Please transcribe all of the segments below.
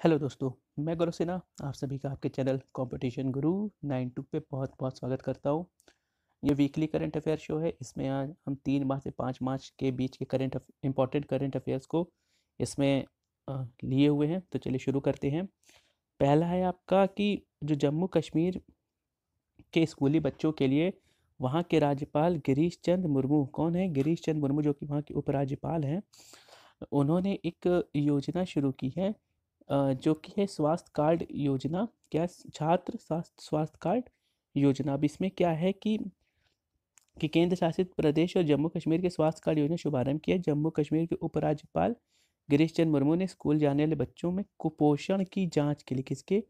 Hello दोस्तों, मैं गौरव सिन्हा, आप सभी का आपके channel competition Guru nine two पे बहुत बहुत स्वागत करता हूँ। ये वीकली करंट अफेयर शो है, इसमें आज हम तीन मार्च से पाँच मार्च के बीच के करंट इम्पोर्टेंट करंट अफेयर्स को इसमें लिए हुए हैं तो चलिए शुरू करते हैं। पहला है आपका कि जो जम्मू कश्मीर के स्कूली बच्चों के लिए वहाँ के राज्यपाल गिरीश चंद मुर्मू, कौन है? गिरीश चंद मुर्मू जो कि वहाँ के उपराज्यपाल हैं, उन्होंने एक योजना शुरू की है जो कि है स्वास्थ्य कार्ड योजना। क्या छात्र स्वास्थ्य कार्ड योजना। अब इसमें क्या है कि कि केंद्र शासित प्रदेश और जम्मू कश्मीर के स्वास्थ्य कार्ड योजना शुभारंभ किया। जम्मू कश्मीर के उपराज्यपाल गिरीश चंद मुर्मू ने स्कूल जाने वाले बच्चों में कुपोषण की जाँच के लिए, किसके?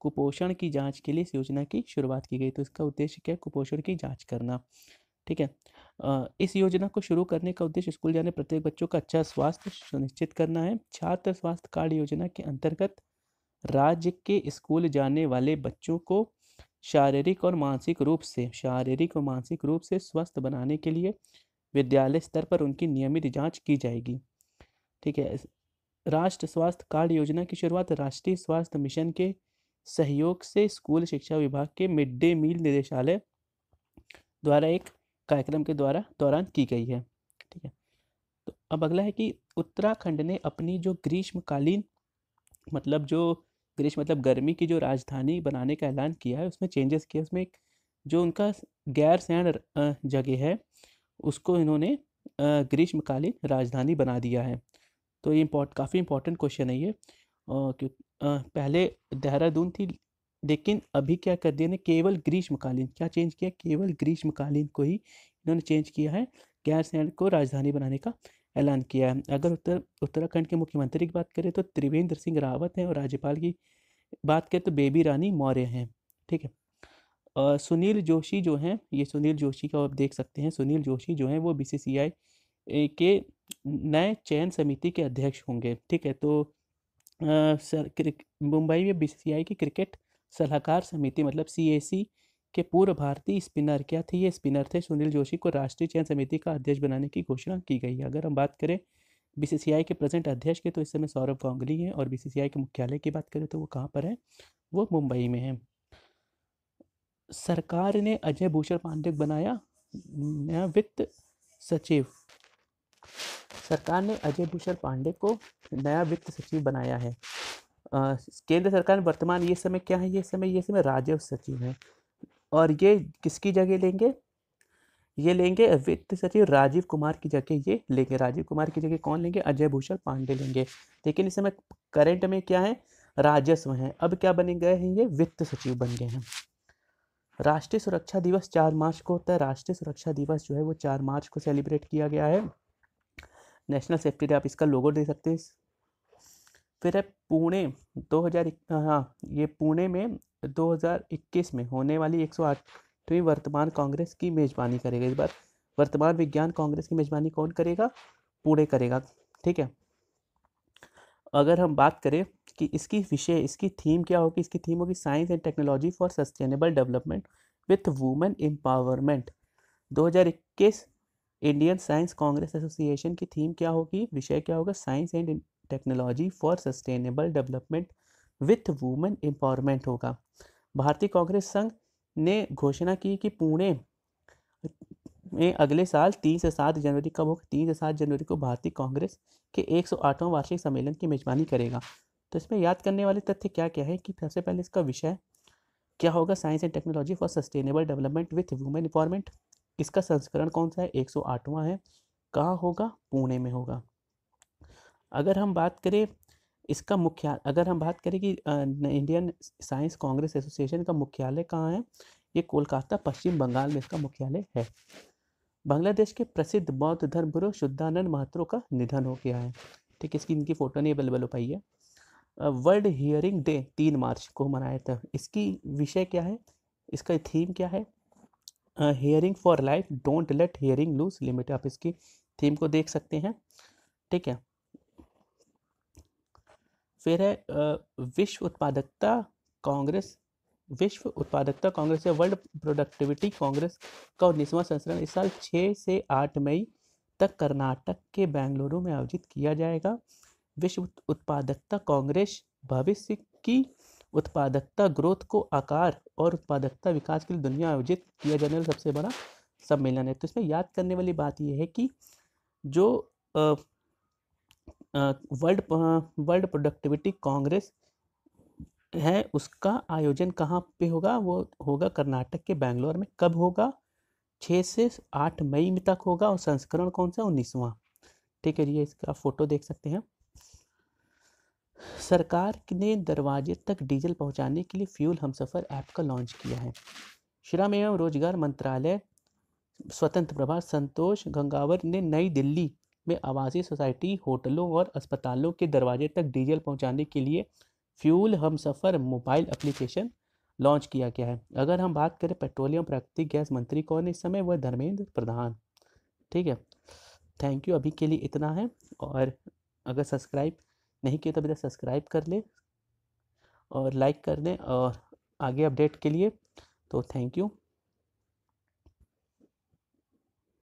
कुपोषण की जाँच के लिए इस योजना की शुरुआत की गई। तो इसका उद्देश्य क्या है? कुपोषण की जाँच करना। ठीक है? इस योजना को शुरू करने का उद्देश्य स्कूल जाने प्रत्येक बच्चों का अच्छा स्वास्थ्य सुनिश्चित करना है। छात्र स्वास्थ्य कार्ड योजना के अंतर्गत राज्य के स्कूल जाने वाले बच्चों को शारीरिक और मानसिक रूप से, शारीरिक और मानसिक रूप से स्वस्थ बनाने के लिए विद्यालय स्तर पर उनकी नियमित जाँच की जाएगी। ठीक है राष्ट्र स्वास्थ्य कार्ड योजना की शुरुआत राष्ट्रीय स्वास्थ्य मिशन के सहयोग से स्कूल शिक्षा विभाग के मिड डे मील निदेशालय द्वारा एक कार्यक्रम के द्वारा दौरान की गई है, ठीक है? तो अब अगला है कि उत्तराखंड ने अपनी जो ग्रीष्मकालीन मतलब जो ग्रीष्म मतलब गर्मी की जो राजधानी बनाने का ऐलान किया है, उसमें चेंजेस किया उसमें एक जो उनका गैर सैन जगह है, उसको इन्होंने ग्रीष्मकालीन राजधानी बना दिया है। तो ये इम्पोर्ट काफ़ी इंपॉर्टेंट क्वेश्चन है ये क्यों पहले देहरादून थी लेकिन अभी क्या कर दिया ने केवल ग्रीष्मकालीन, क्या चेंज किया? केवल ग्रीष्मकालीन को ही इन्होंने चेंज किया है। गैरसैंड को राजधानी बनाने का ऐलान किया है। अगर उत्तर, उत्तराखंड के मुख्यमंत्री की बात करें तो त्रिवेंद्र सिंह रावत हैं और राज्यपाल की बात करें तो बेबी रानी मौर्य हैं, ठीक है? और सुनील जोशी जो हैं, ये सुनील जोशी का आप देख सकते हैं, सुनील जोशी जो हैं वो बीसीसीआई के नए चयन समिति के अध्यक्ष होंगे, ठीक है? तो मुंबई में बीसीसीआई की क्रिकेट सलाहकार समिति मतलब सी के पूर्व भारतीय स्पिनर, क्या थे ये स्पिनर थे? सुनील जोशी को राष्ट्रीय चयन समिति का अध्यक्ष बनाने की घोषणा की गई है। अगर हम बात करें बीसीसीआई के प्रेजेंट अध्यक्ष के तो इस समय सौरभ गांगुली हैं और बीसीसीआई के मुख्यालय की बात करें तो वो कहाँ पर है? वो मुंबई में है। सरकार ने अजय भूषण पांडे बनाया नया वित्त सचिव। सरकार ने अजय भूषण पांडे को नया वित्त सचिव बनाया है। केंद्र सरकार वर्तमान ये समय क्या है? ये समय ये समय राजस्व सचिव है। और ये किसकी जगह लेंगे? ये लेंगे वित्त सचिव राजीव कुमार की जगह ये लेंगे। राजीव कुमार की जगह कौन लेंगे? अजय भूषण पांडे लेंगे। लेकिन इस समय करंट में क्या है? राजस्व है। अब क्या बने गए हैं ये? वित्त सचिव बन गए हैं। राष्ट्रीय सुरक्षा दिवस चार मार्च को होता है। राष्ट्रीय सुरक्षा दिवस जो है वो चार मार्च को सेलिब्रेट किया गया है। नेशनल सेफ्टी डे आप इसका लोगो दे सकते हैं। फिर है पुणे 2000 हाँ ये पुणे में 2021 में होने वाली एक आठवीं वर्तमान कांग्रेस की मेज़बानी करेगा। इस बार वर्तमान विज्ञान कांग्रेस की मेज़बानी कौन करेगा? पुणे करेगा, ठीक है? अगर हम बात करें कि इसकी विषय, इसकी थीम क्या होगी? इसकी थीम होगी science and technology for sustainable development with women empowerment. 2021 Indian science congress association की थीम क्या होगी? विषय क्या होगा? Science and technology for sustainable development with women empowerment होगा। भारतीय कांग्रेस संघ ने घोषणा की कि पुणे में अगले साल तीन से सात जनवरी कब होगा? तीन से सात जनवरी को भारतीय कांग्रेस के एक सौ आठवां वार्षिक सम्मेलन की मेजबानी करेगा। तो इसमें याद करने वाले तथ्य क्या क्या है कि सबसे पहले इसका विषय क्या होगा? Science and technology for sustainable development with women empowerment इसका संस्करण कौन सा है? एक सौ आठवां है। कहाँ होगा? पुणे में होगा। अगर हम बात करें इसका मुख्य, अगर हम बात करें कि इंडियन साइंस कांग्रेस एसोसिएशन का मुख्यालय कहाँ है? ये कोलकाता, पश्चिम बंगाल में इसका मुख्यालय है। बांग्लादेश के प्रसिद्ध बौद्ध धर्म गुरु शुद्धानंद महत्रो का निधन हो गया है। ठीक है, इसकी इनकी फ़ोटो नहीं अवेलेबल हो पाई है। वर्ल्ड हियरिंग डे तीन मार्च को मनाया था। इसकी विषय क्या है? इसका थीम क्या है? Hearing for life, don't let hearing loss limit. आप इसकी थीम को देख सकते हैं। ठीक है फिर है विश्व उत्पादकता कांग्रेस, विश्व उत्पादकता कांग्रेस या वर्ल्ड प्रोडक्टिविटी कांग्रेस का उन्नीसवां संस्करण इस साल छः से आठ मई तक कर्नाटक के बेंगलुरु में आयोजित किया जाएगा। विश्व उत्पादकता कांग्रेस भविष्य की उत्पादकता ग्रोथ को आकार और उत्पादकता विकास के लिए दुनिया आयोजित किया जाने वाला सबसे बड़ा सम्मेलन है। तो इसमें याद करने वाली बात यह है कि जो वर्ल्ड वर्ल्ड प्रोडक्टिविटी कांग्रेस है, उसका आयोजन कहाँ पे होगा? वो होगा कर्नाटक के बैंगलोर में। कब होगा? छः से आठ मई में तक होगा और संस्करण कौन सा? उन्नीसवां। ठीक है ये इसका फ़ोटो देख सकते हैं। सरकार ने दरवाजे तक डीजल पहुँचाने के लिए फ्यूल हम सफ़र ऐप का लॉन्च किया है। श्रम एवं रोज़गार मंत्रालय, स्वतंत्र प्रभार संतोष गंगावर ने नई दिल्ली में आवासीय सोसाइटी, होटलों और अस्पतालों के दरवाजे तक डीजल पहुँचाने के लिए फ्यूल हम सफ़र मोबाइल एप्लीकेशन लॉन्च किया गया है। अगर हम बात करें पेट्रोलियम प्राकृतिक गैस मंत्री कौन इस समय? वह धर्मेंद्र प्रधान। ठीक है। थैंक यू अभी के लिए इतना है और अगर सब्सक्राइब नहीं किया तो मेरा सब्सक्राइब कर ले और लाइक कर दें और आगे अपडेट के लिए। तो थैंक यू